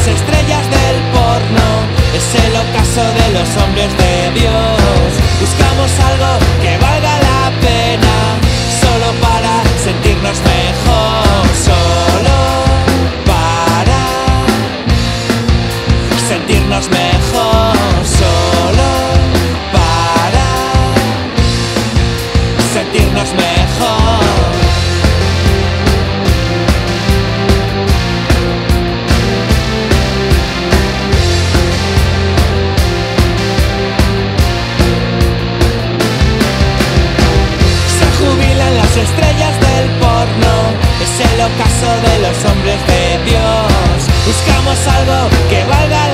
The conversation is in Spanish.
las estrellas del porno, es el ocaso de los hombres de Dios. Buscamos algo que valga la pena, solo para sentirnos mejor, solo para sentirnos mejor, solo para sentirnos mejor. de los hombres de Dios. Buscamos algo que valga